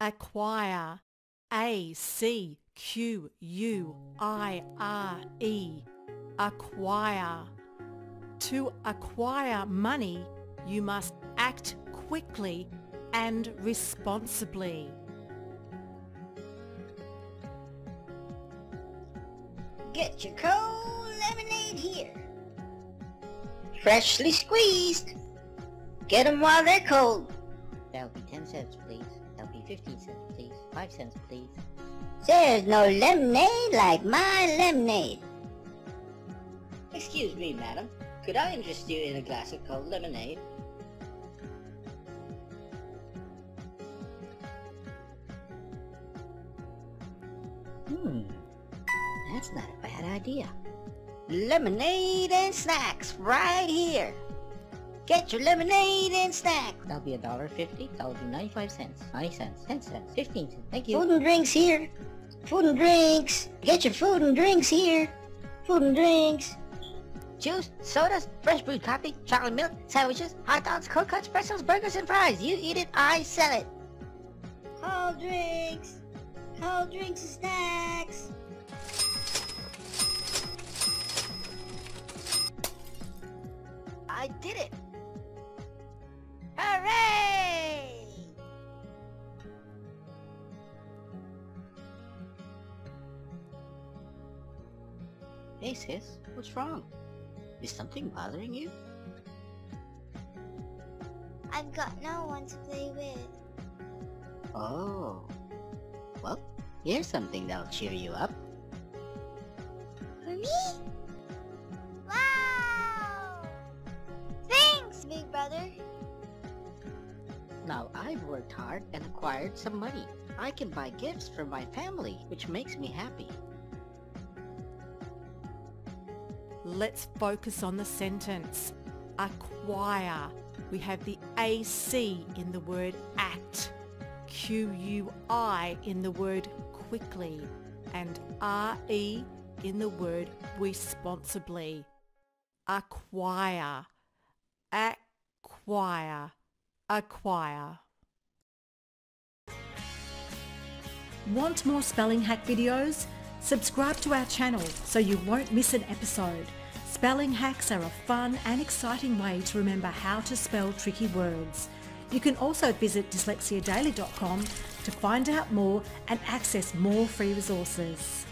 acquire, A C Q U I R E, acquire. To acquire money, you must act quickly and responsibly. Get your cold lemonade here. Freshly squeezed. Get 'em while they're cold. That'll be 10 cents, please. That'll 15 cents, please. 5 cents, please. There's no lemonade like my lemonade. Excuse me, madam. Could I interest you in a glass of cold lemonade? Hmm. That's not a bad idea. Lemonade and snacks right here. Get your lemonade and snacks. That'll be a dollar fifty. That'll be 95 cents. 90 cents. 10 cents. 15 cents. Thank you. Food and drinks here. Food and drinks. Get your food and drinks here. Food and drinks. Juice, sodas, fresh brewed coffee, chocolate milk, sandwiches, hot dogs, cold cuts, pretzels, burgers, and fries. You eat it, I sell it. Cold drinks. Cold drinks and snacks. I did it! Hooray! Hey sis, what's wrong? Is something bothering you? I've got no one to play with. Oh. Well, here's something that'll cheer you up. For me? Wow! Thanks, big brother. Now I've worked hard and acquired some money. I can buy gifts for my family, which makes me happy. Let's focus on the sentence. Acquire. We have the AC in the word act, QUI in the word quickly, and RE in the word responsibly. Acquire. Acquire. Acquire. Want more spelling hack videos? Subscribe to our channel so you won't miss an episode. Spelling hacks are a fun and exciting way to remember how to spell tricky words. You can also visit dyslexiadaily.com to find out more and access more free resources.